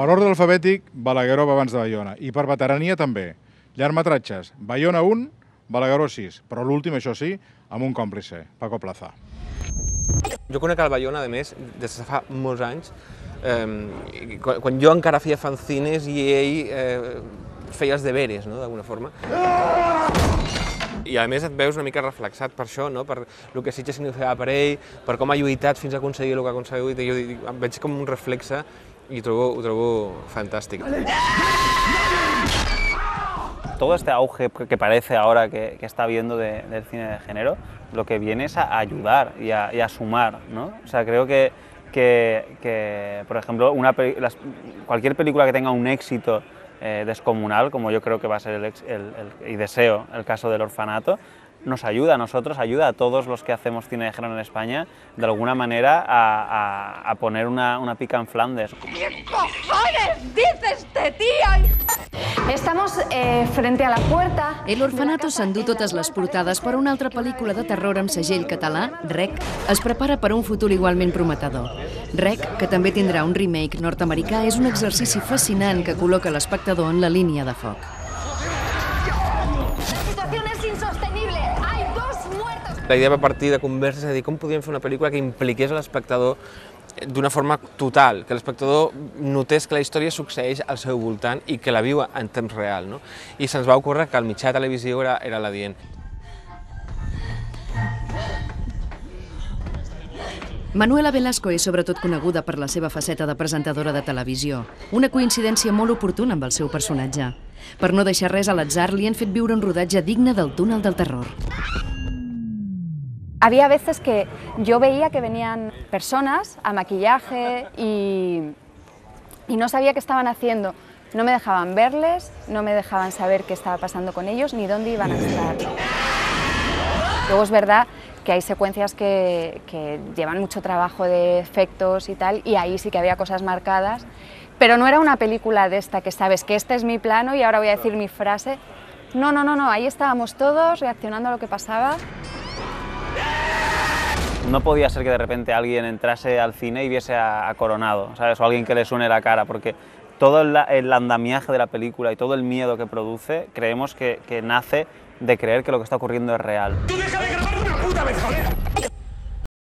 Per ordre alfabètic, Balagueró va abans de Bayona. I per veterania també. Llargmetratges, Bayona 1, Balagueró 6. Però l'últim, això sí, amb un còmplice, Paco Plaza. Jo conec el Bayona, a més, des de fa molts anys, eh, quan, jo encara feia fanzines i ell eh, feia els deberes, no?, d'alguna forma. I a més et veus una mica reflexat per això, no? per el que Sitges significava per ell, per com ha lluitat fins a aconseguir el que ha aconseguit, jo dic, veig com un reflexe ho trobo, ho trobo fantàstic. todo este auge que parece ahora que, está habiendo de- del cine de género, lo que viene es a ayudar y a, y sumar, ¿no? O sea, creo que, que, que, por ejemplo, una las- cualquier película que tenga un éxito eh, descomunal, como yo creo que va a ser el- el- y deseo el caso del orfanato, nos ayuda a nosotros, ayuda a todos los que hacemos cine de género en España, de alguna manera a, a- a poner una, una pica en Flandes. ¿Qué cojones dice este tío? Estamos eh, frente a la puerta. El Orfanato s'endú totes les portades per una altra pel·lícula de terror amb segell català, Rec, es prepara per a un futur igualment prometedor. Rec, que també tindrà un remake nord-americà, és un exercici fascinant que col·loca l'espectador en la línia de foc. La situación es insostenible. Hay dos muertos. La idea va partir de converses, és a dir, com podíem fer una pel·lícula que impliqués l'espectador d'una forma total, que l'espectador notés que la història succeeix al seu voltant i que la viu en temps real. No? I se'ns va ocórrer que el mitjà de televisió era, era l'adient. Manuela Velasco és sobretot coneguda per la seva faceta de presentadora de televisió, una coincidència molt oportuna amb el seu personatge. Per no deixar res a l'atzar, li han fet viure un rodatge digne del túnel del terror. Había veces que yo veía que venían personas a maquillaje y, y no sabía qué estaban haciendo. No me dejaban verles, no me dejaban saber qué estaba pasando con ellos ni dónde iban a estar. Luego es verdad que hay secuencias que, que llevan mucho trabajo de efectos y tal, y ahí sí que había cosas marcadas, pero no era una película de esta que sabes que este es mi plano y ahora voy a decir mi frase. No, no, no, no, ahí estábamos todos reaccionando a lo que pasaba. no podía ser que de repente alguien entrase al cine y viese a, a Coronado, ¿sabes? O alguien que le suene la cara, porque todo el, el andamiaje de la película y todo el miedo que produce, creemos que, que nace de creer que lo que está ocurriendo es real. ¡Tú deja de